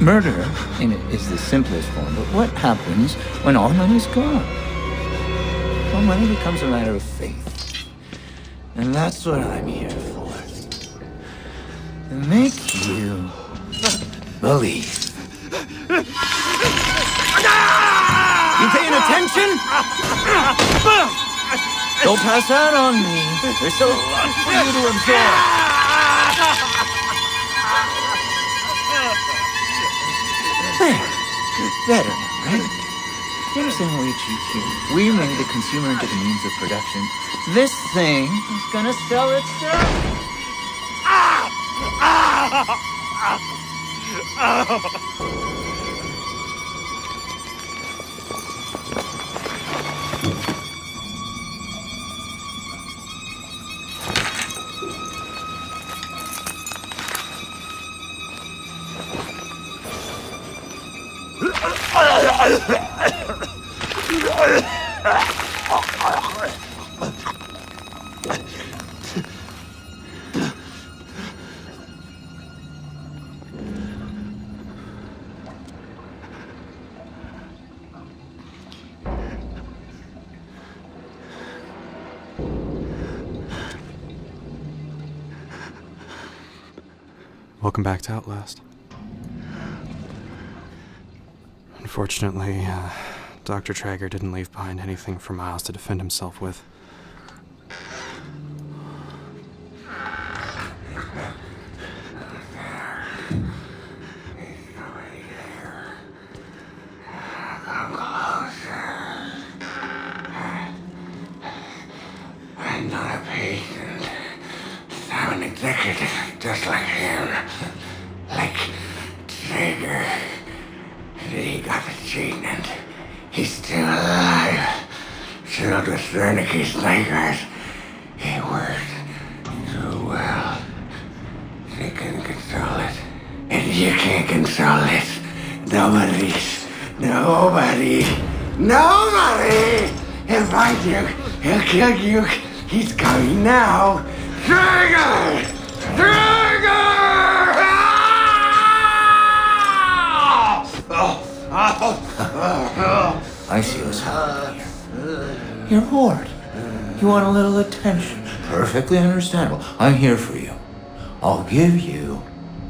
Murder in it is the simplest form, but what happens when all money's gone? Well, money becomes a matter of faith. And that's what I'm here for. To make you believe. You paying attention? Don't pass out on me. There's still a lot for you to absorb. Better now, right? You understand what we achieved here? We made the consumer into the means of production. This thing is gonna sell itself. Welcome back to Outlast. Unfortunately, uh, Dr. Trager didn't leave behind anything for Miles to defend himself with. Just like him. Like. He got the gene and he's still alive. With Wernicke's nightmares. He worked so well. They couldn't control it. And you can't control it. Nobody's. Nobody. Nobody! He'll find you. He'll kill you. He's coming now. Trigger! Trigger! Ah! I see what's happening. You're bored. You want a little attention. Perfectly understandable. I'm here for you. I'll give you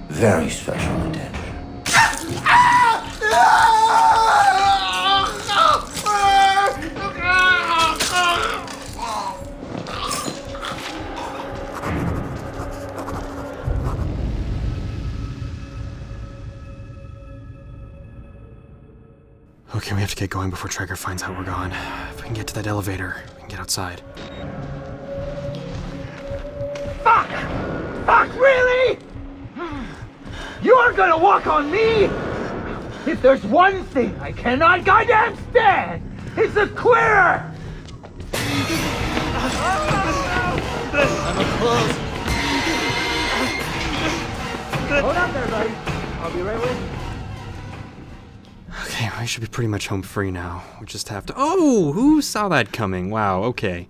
very special attention. Going before Trager finds out we're gone. If we can get to that elevator, we can get outside. Fuck! Fuck, really? You're gonna walk on me? If there's one thing I cannot goddamn stand, it's a queer! Hold up there, buddy. I'll be right with you. I should be pretty much home free now. We just have to. Oh, who saw that coming? Wow, okay.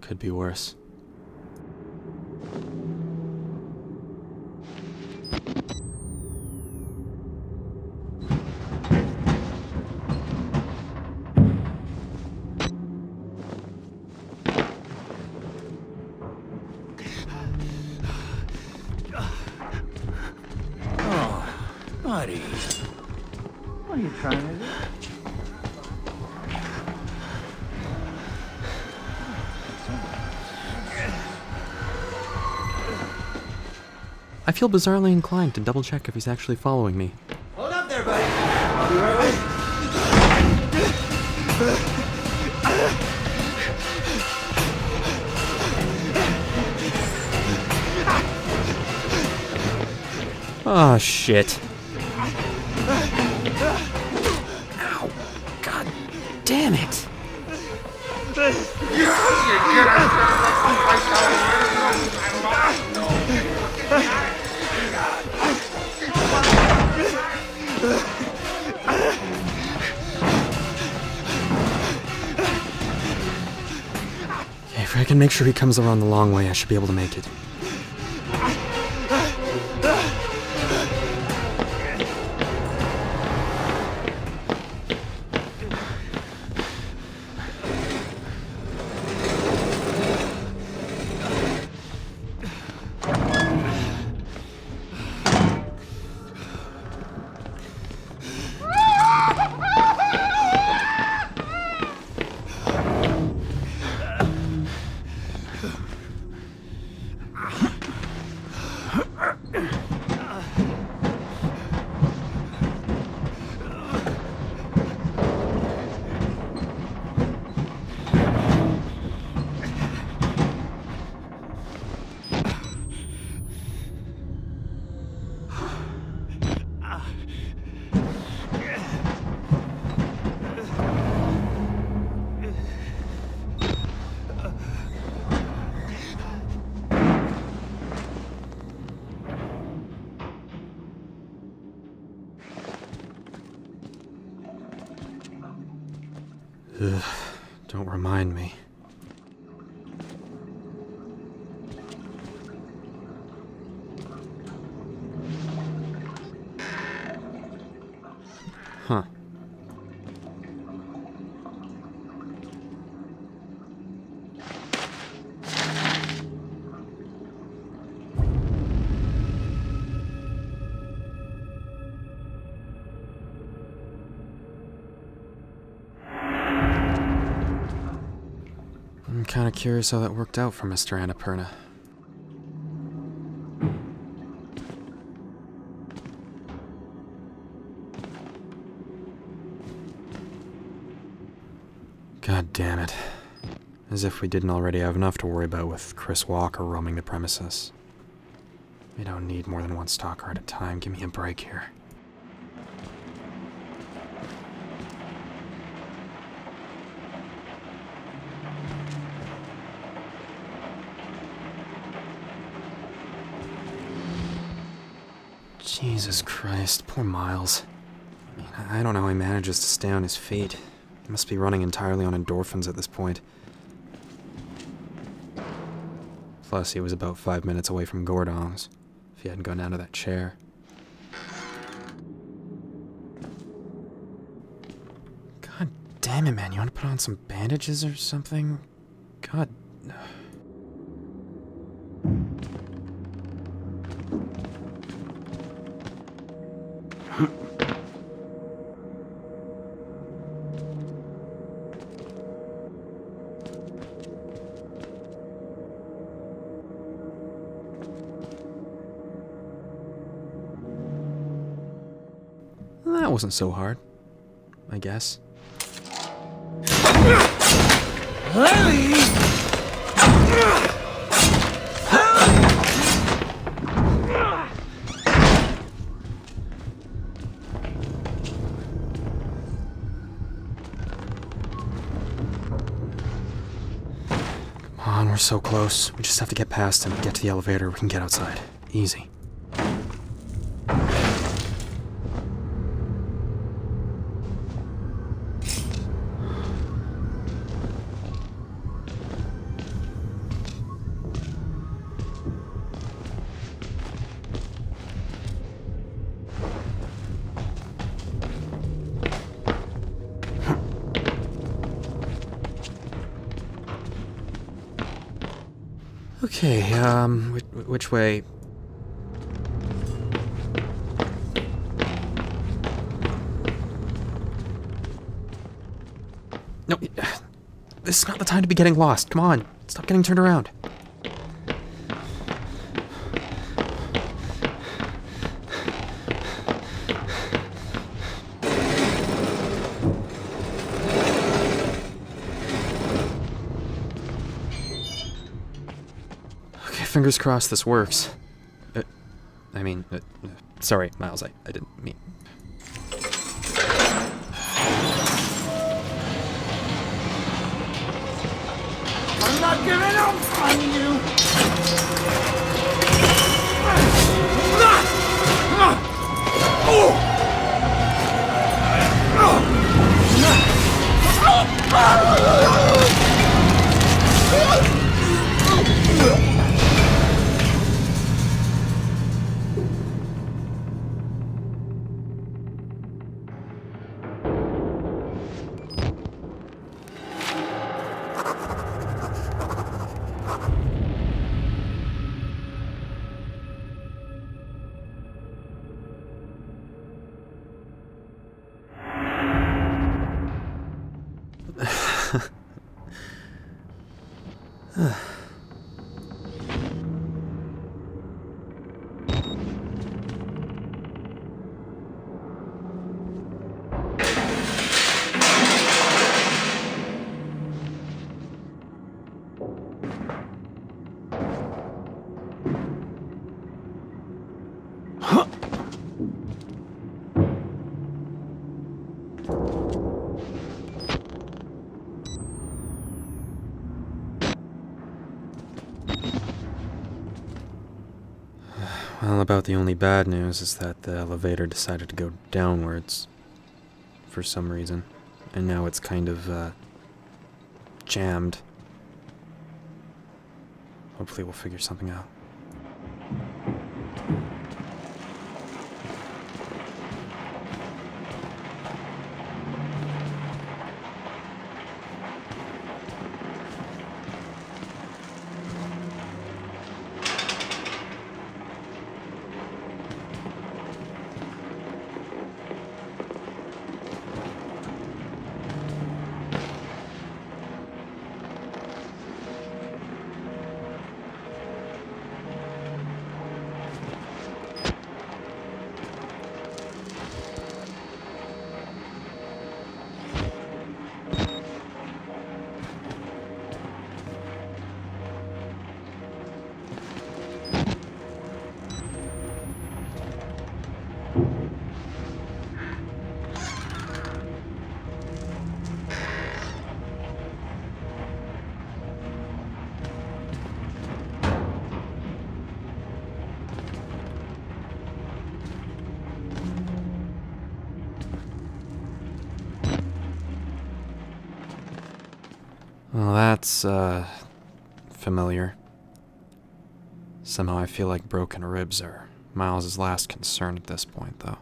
Could be worse. I feel bizarrely inclined to double check if he's actually following me. Hold up there, buddy. I'll be right with you. Oh, shit. Ow. God damn it. If I can make sure he comes around the long way, I should be able to make it. Ugh, don't remind me. Curious how that worked out for Mr. Annapurna. God damn it. As if we didn't already have enough to worry about with Chris Walker roaming the premises. We don't need more than one stalker at a time. Give me a break here. Jesus Christ, poor Miles. I mean, I don't know how he manages to stay on his feet. He must be running entirely on endorphins at this point. Plus, he was about five minutes away from Gordon's, if he hadn't gone down to that chair. God damn it, man. You want to put on some bandages or something? God. Wasn't so hard. I guess. Come on, we're so close. We just have to get past him, get to the elevator, we can get outside. Easy. Okay, um, which, which way? No, this is not the time to be getting lost. Come on, stop getting turned around. Fingers crossed this works. Uh, I mean, uh, sorry, Miles, I, I didn't Well, about the only bad news is that the elevator decided to go downwards for some reason. And now it's kind of, uh, jammed. Hopefully we'll figure something out. Well, that's, uh, familiar. Somehow I feel like broken ribs are Miles's last concern at this point, though.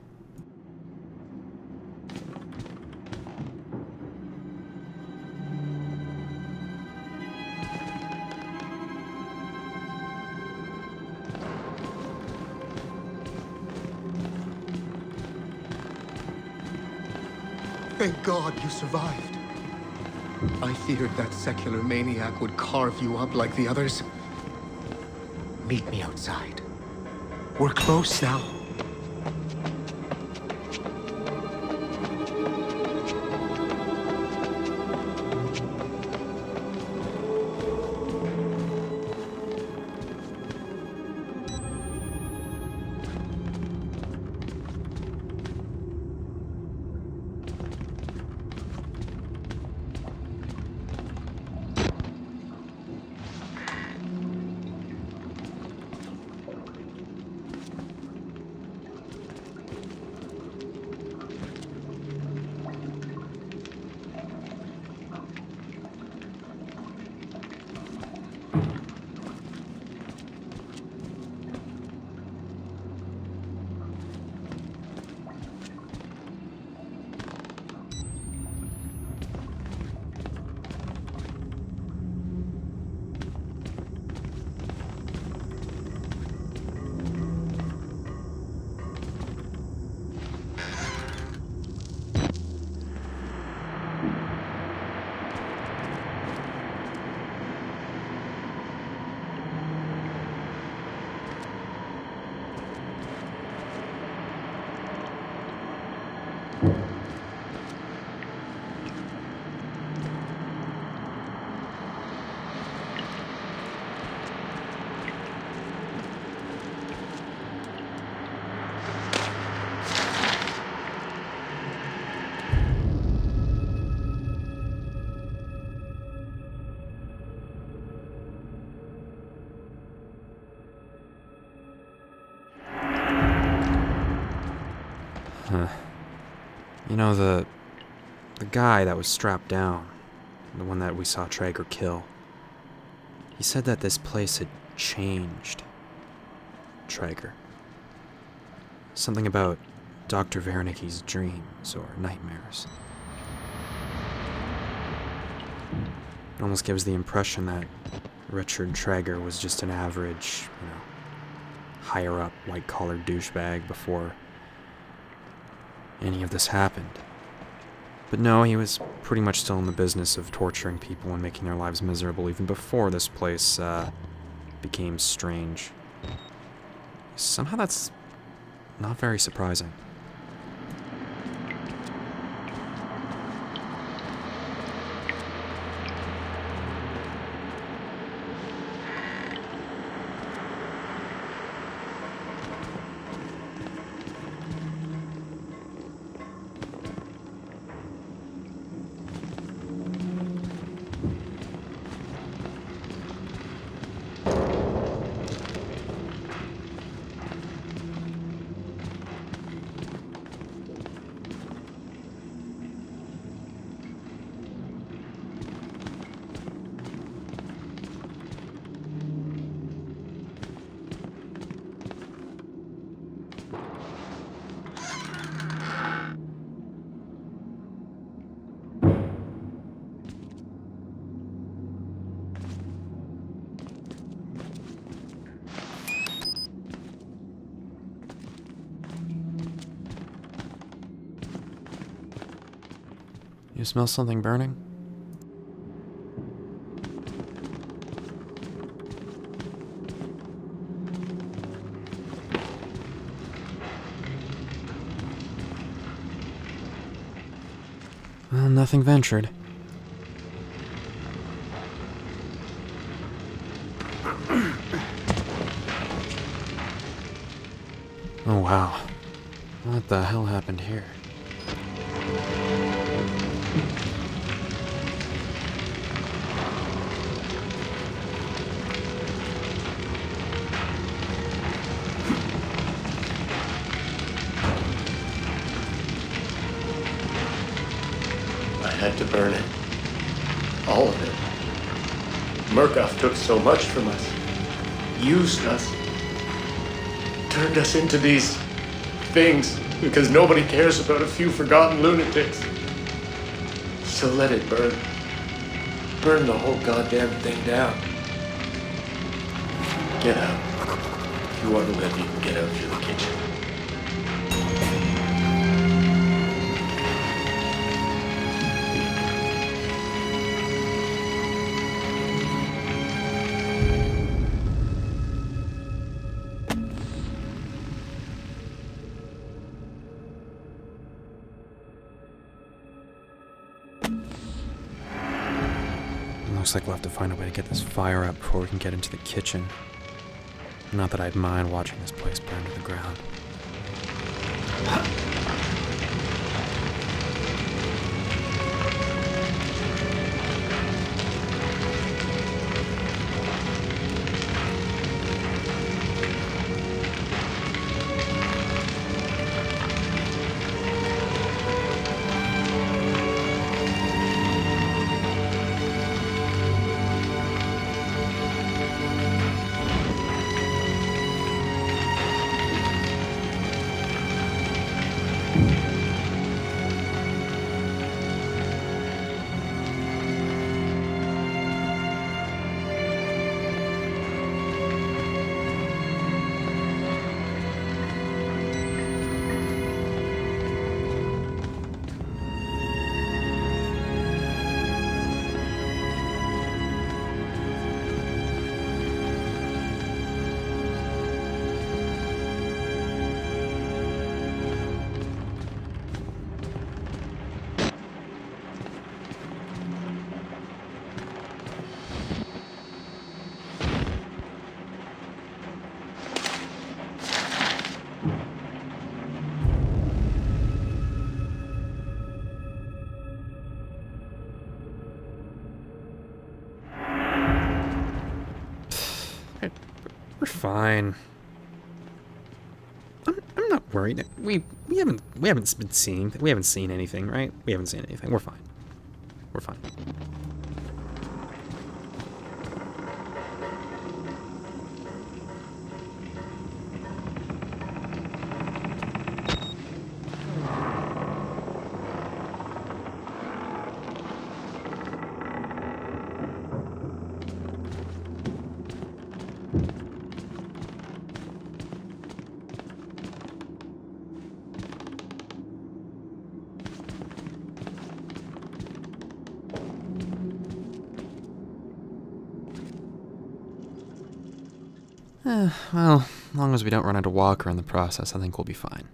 Thank God you survived. I feared that secular maniac would carve you up like the others. Meet me outside. We're close now. You know, the. the guy that was strapped down, the one that we saw Trager kill, he said that this place had changed Trager. Something about Dr. Wernicke's dreams or nightmares. It almost gives the impression that Richard Trager was just an average, you know, higher up white collar douchebag before any of this happened. But no, he was pretty much still in the business of torturing people and making their lives miserable even before this place uh, became strange. Somehow that's not very surprising. You smell something burning? Well, nothing ventured. Murkoff took so much from us. Used us. Turned us into these things because nobody cares about a few forgotten lunatics. So let it burn. Burn the whole goddamn thing down. Get out. If you want to live, you can get out through the kitchen. Looks like we'll have to find a way to get this fire up before we can get into the kitchen. Not that I'd mind watching this place burn to the ground. Fine. I'm, I'm not worried. We we haven't we haven't been seeing we haven't seen anything, right? We haven't seen anything. We're fine. We're fine. Well, as long as we don't run into Walker in the process, I think we'll be fine.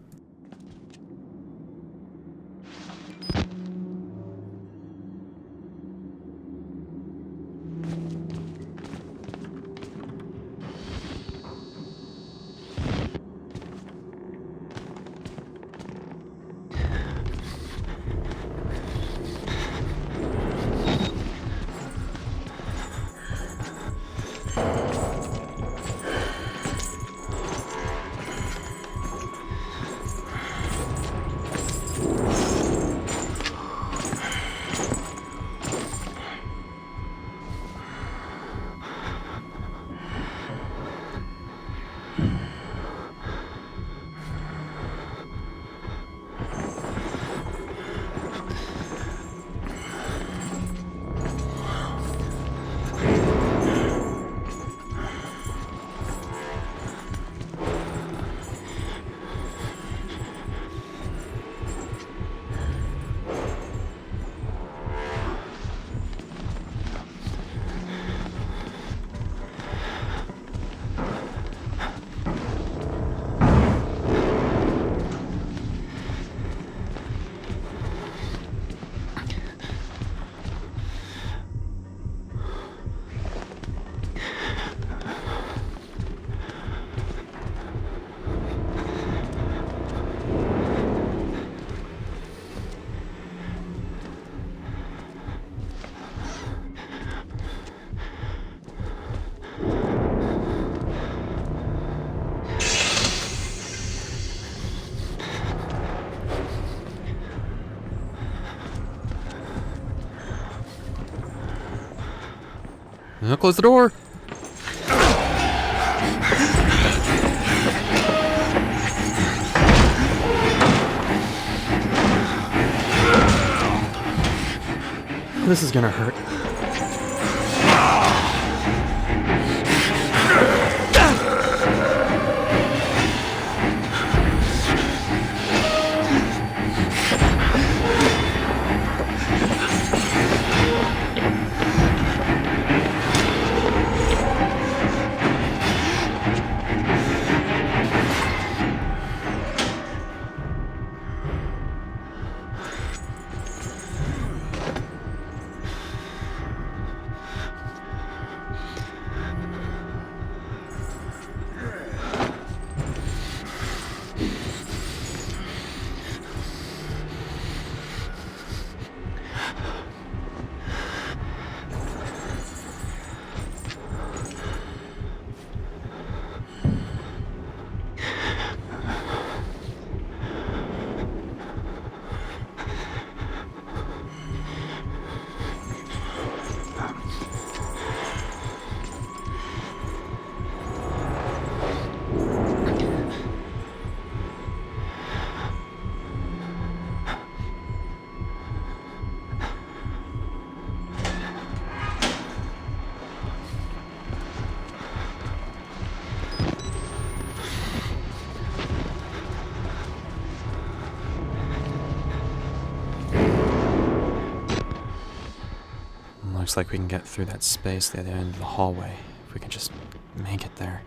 Now close the door. This is gonna hurt. Looks like we can get through that space the other end of the hallway if we can just make it there.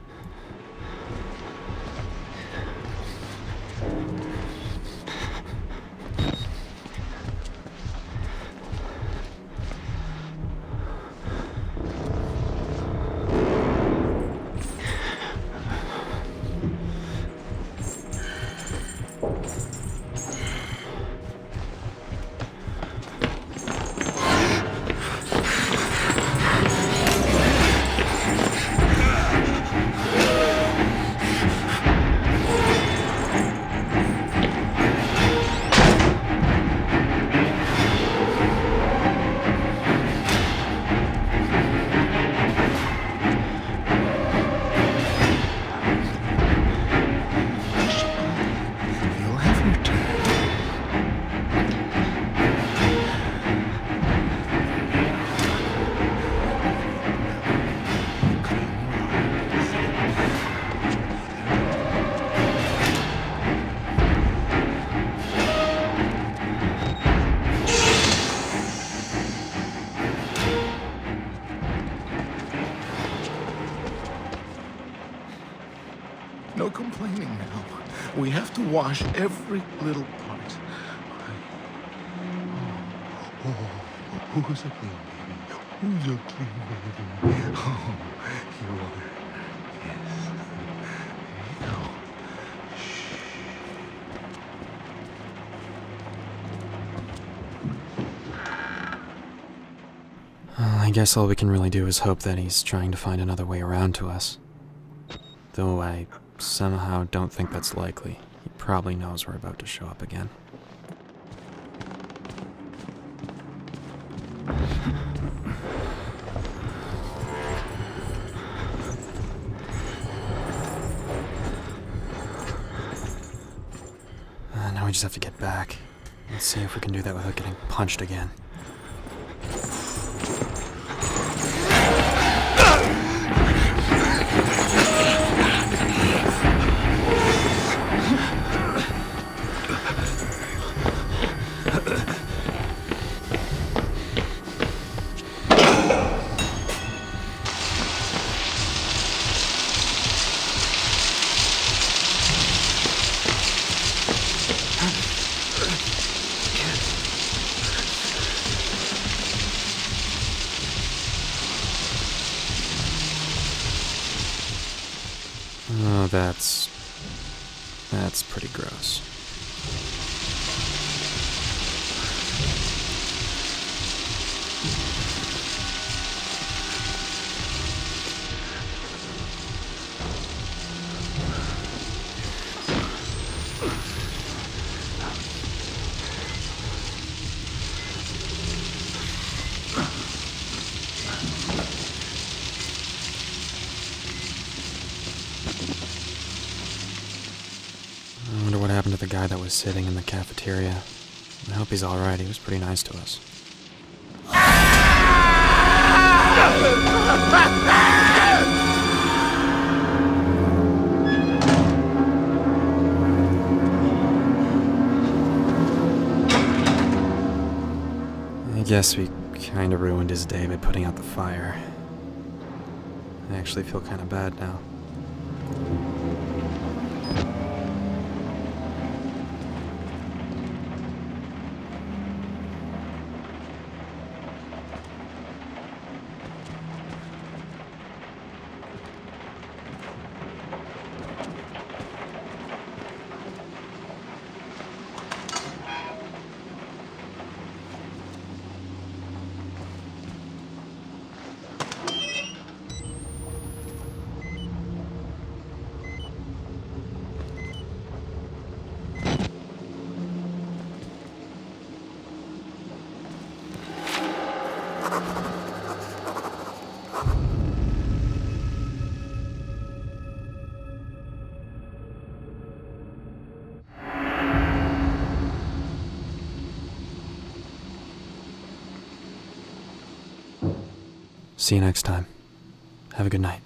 No now. We have to wash every little part. Oh, oh, who's a clean baby? Who's a clean baby? Oh, you are. Yes. I guess all we can really do is hope that he's trying to find another way around to us. Though I somehow don't think that's likely. He probably knows we're about to show up again. Uh, now we just have to get back. Let's see if we can do that without getting punched again. Guy that was sitting in the cafeteria. I hope he's alright. He was pretty nice to us. I guess we kind of ruined his day by putting out the fire. I actually feel kind of bad now. See you next time. Have a good night.